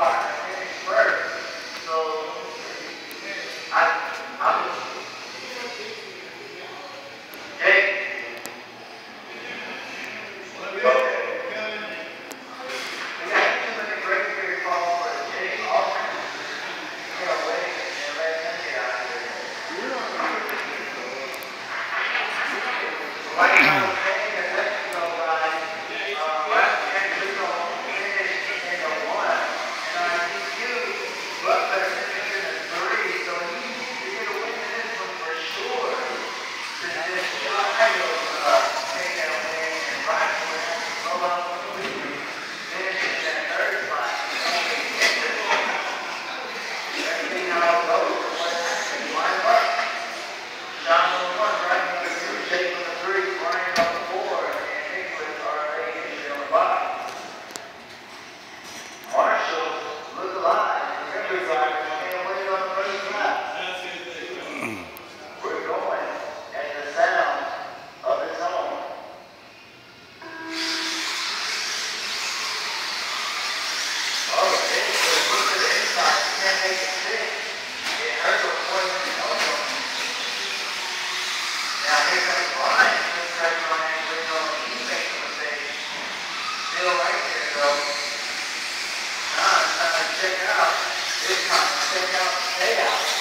far. income, check out payout.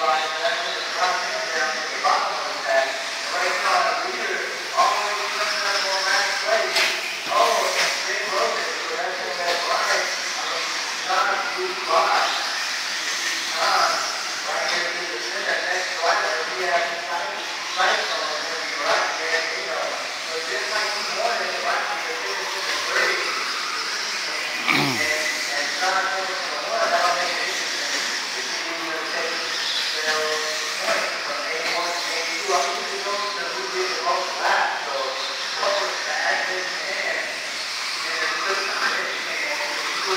Right.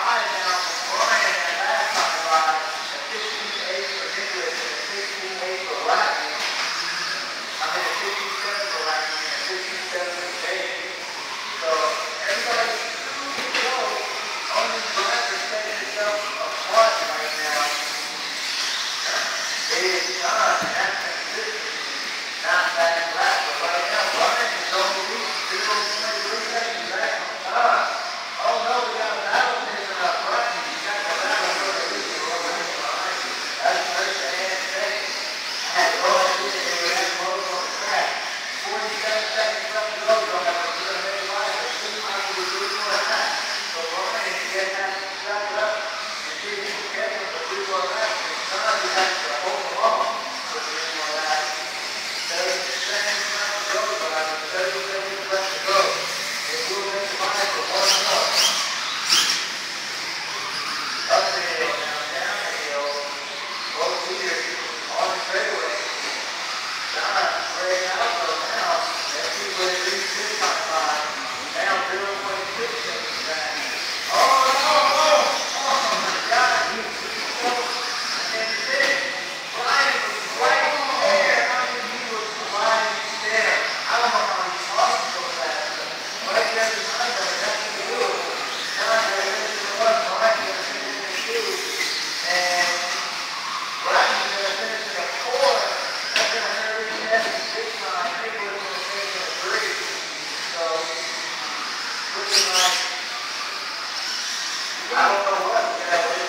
high now. I don't know what.